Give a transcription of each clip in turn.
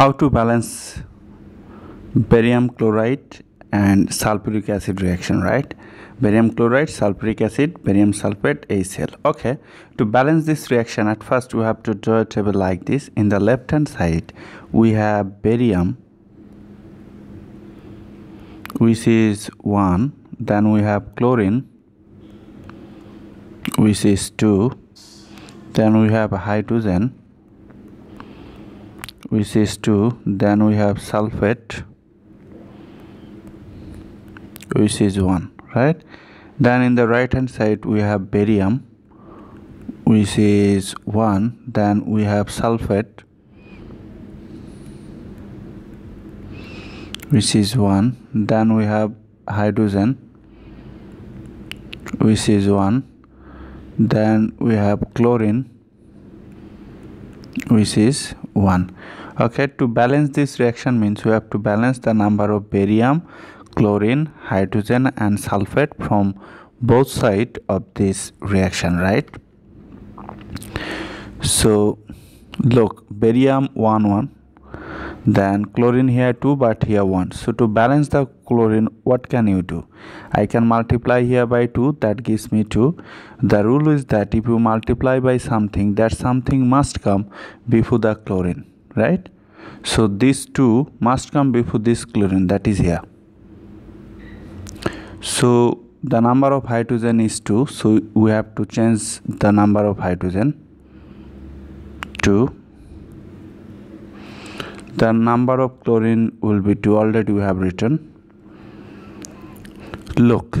how to balance barium chloride and sulfuric acid reaction right? Barium chloride sulfuric acid barium sulfate HCl okay to balance this reaction at first we have to draw a table like this. In the left hand side we have barium which is 1 then we have chlorine which is 2 then we have hydrogen which is 2 then we have sulfate which is 1 right? Then in the right hand side we have barium which is 1 then we have sulfate which is 1 then we have hydrogen which is 1 then we have chlorine which is 1 okay to balance this reaction means we have to balance the number of barium chlorine hydrogen and sulfate from both sides of this reaction right? So look barium 1 1 then chlorine here 2 but here 1 so to balance the chlorine what can you do? I can multiply here by 2 that gives me 2 the rule is that if you multiply by something that something must come before the chlorine right? So these two must come before this chlorine that is here. So the number of hydrogen is 2 so we have to change the number of hydrogen 2 the number of chlorine will be 2 that we have written. Look.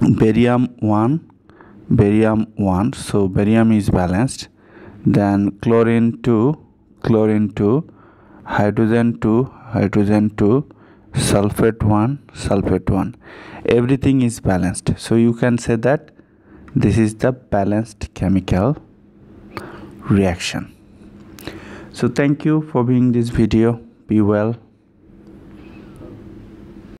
Barium 1 barium 1 so barium is balanced. Then chlorine 2 chlorine 2 hydrogen 2 hydrogen 2 sulfate 1 sulfate 1 everything is balanced. So you can say that this is the balanced chemical reaction so thank you for viewing this video. Be well